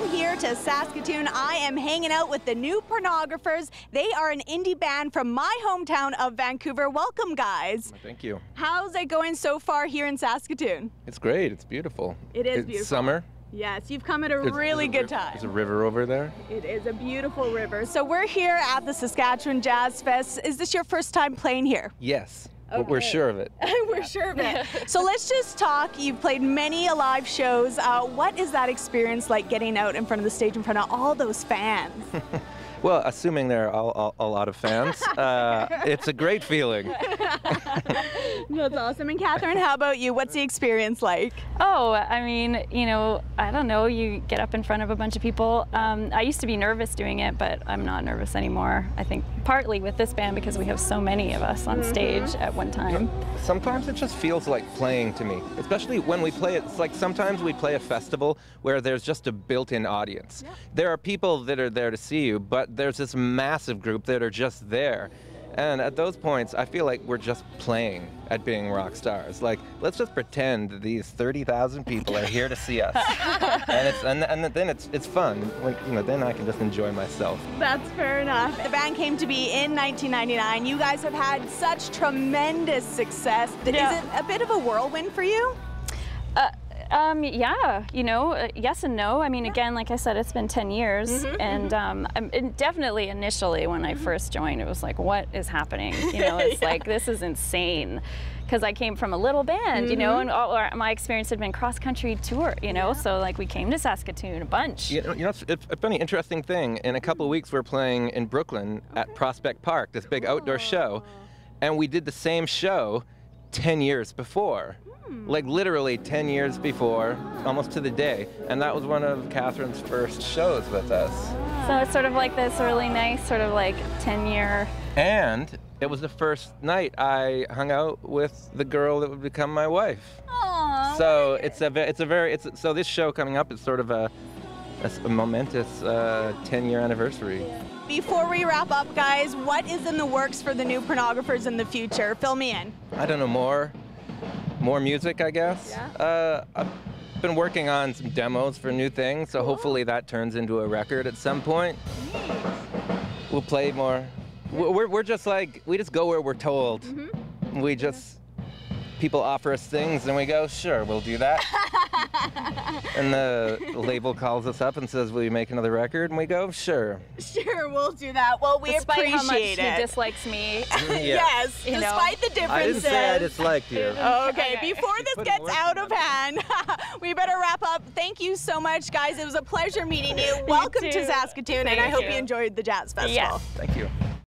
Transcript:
here to Saskatoon. I am hanging out with the new pornographers. They are an indie band from my hometown of Vancouver. Welcome, guys. Thank you. How's it going so far here in Saskatoon? It's great. It's beautiful. It is it's beautiful. Summer. Yes, you've come at a There's- really there's a good riv- time. There's a river over there. It is a beautiful river. So we're here at the Saskatchewan Jazz Fest. Is this your first time playing here? Yes. But We're sure of it. We're sure of it. so let's just talk. You've played many live shows. Uh, what is that experience like getting out in front of the stage in front of all those fans? Well, assuming there are all, all, a lot of fans, uh, it's a great feeling. That's awesome. And Kathryn, how about you? What's the experience like? Oh, I mean, you know, I don't know. You get up in front of a bunch of people. Um, I used to be nervous doing it, but I'm not nervous anymore. I think partly with this band because we have so many of us on stage at one time. Sometimes it just feels like playing to me, especially when we play it. It's like sometimes we play a festival where there's just a built-in audience. There are people that are there to see you, but there's this massive group that are just there. And at those points, I feel like we're just playing at being rock stars. Like, let's just pretend that these 30,000 people are here to see us, and it's and, and then it's it's fun. When, you know, then I can just enjoy myself. That's fair enough. The band came to be in 1999. You guys have had such tremendous success. Yeah. Is it a bit of a whirlwind for you? Uh, um, yeah, you know, uh, yes and no. I mean, again, like I said, it's been 10 years, and um, and definitely initially when I first joined, it was like, what is happening? You know, it's like this is insane. Because I came from a little band, you know, and all our, my experience had been cross country tour, you know, so like we came to Saskatoon a bunch. You know, you know it's, it's a funny, interesting thing. In a couple of weeks, we're playing in Brooklyn at Prospect Park, this big outdoor show, and we did the same show 10 years before. Like literally 10 years before, almost to the day. And that was one of Kathryn's first shows with us. So it's sort of like this really nice, sort of like 10 year. And it was the first night I hung out with the girl that would become my wife. Aww. So it's a it's a very it's so this show coming up is sort of a, a momentous uh, 10 year anniversary. Before we wrap up, guys, what is in the works for the new pornographers in the future? Fill me in. I don't know more, more music, I guess. Uh, I've been working on some demos for new things, so hopefully that turns into a record at some point. We'll play more. We're, we're- we're just like we just go where we're told. We just people offer us things and we go, sure, we'll do that. and the label calls us up and says, will you make another record? And we go, sure. Sure, we'll do that. Well, we Despite appreciate how much it. he dislikes me. Yes, You know. despite the differences. I didn't say I disliked you. Okay, Okay. before this gets out of hand, we better wrap up. Thank you so much, guys. It was a pleasure meeting you. Welcome to too. Saskatoon, and I Thank hope you you. enjoyed the Jazz Festival. Yes. Thank you.